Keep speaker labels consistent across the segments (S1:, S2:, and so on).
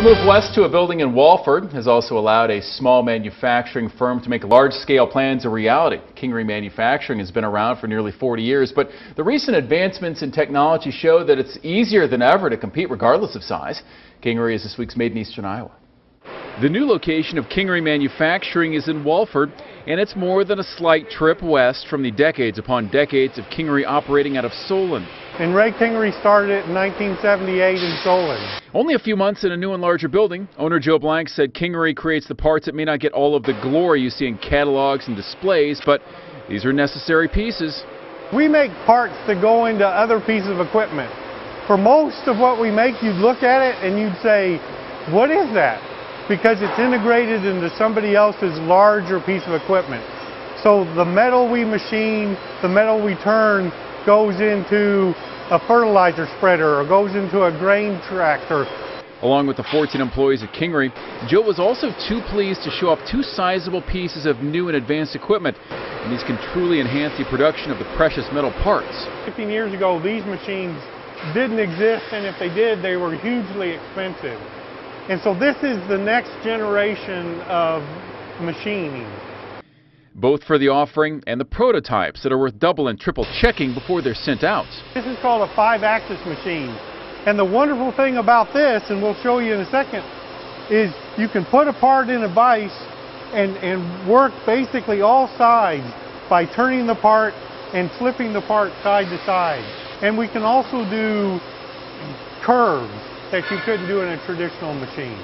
S1: A move west to a building in Walford has also allowed a small manufacturing firm to make large-scale plans a reality. Kingery Manufacturing has been around for nearly 40 years, but the recent advancements in technology show that it's easier than ever to compete regardless of size. Kingery is this week's Made in Eastern Iowa.
S2: The new location of Kingery Manufacturing is in Walford, and it's more than a slight trip west from the decades upon decades of Kingery operating out of Solon.
S3: And Ray Kingery started it in 1978 in Solon.
S2: Only a few months in a new and larger building, owner Joe Blank said Kingery creates the parts that may not get all of the glory you see in catalogs and displays, but these are necessary pieces.
S3: We make parts that go into other pieces of equipment. For most of what we make, you'd look at it and you'd say, what is that? Because it's integrated into somebody else's larger piece of equipment. So the metal we machine, the metal we turn goes into a fertilizer spreader or goes into a grain tractor.
S2: Along with the 14 employees at Kingery, Joe was also too pleased to show off two sizable pieces of new and advanced equipment, and these can truly enhance the production of the precious metal parts.
S3: 15 years ago, these machines didn't exist, and if they did, they were hugely expensive. And so this is the next generation of machining.
S2: Both for the offering and the prototypes that are worth double and triple checking before they're sent out.
S3: This is called a five-axis machine. And the wonderful thing about this, and we'll show you in a second, is you can put a part in a vise and, and work basically all sides by turning the part and flipping the part side to side. And we can also do curves that you couldn't do in a traditional machine.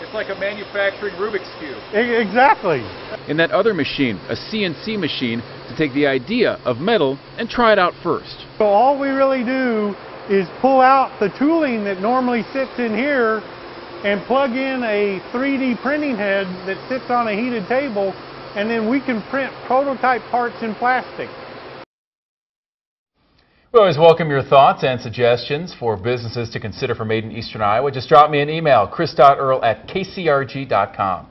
S1: It's like a manufacturing Rubik's Cube.
S3: Exactly.
S2: In that other machine, a CNC machine, to take the idea of metal and try it out first.
S3: So all we really do is pull out the tooling that normally sits in here and plug in a 3D printing head that sits on a heated table and then we can print prototype parts in plastic.
S1: We always welcome your thoughts and suggestions for businesses to consider for Made in Eastern Iowa. Just drop me an email, chris.earl at kcrg.com.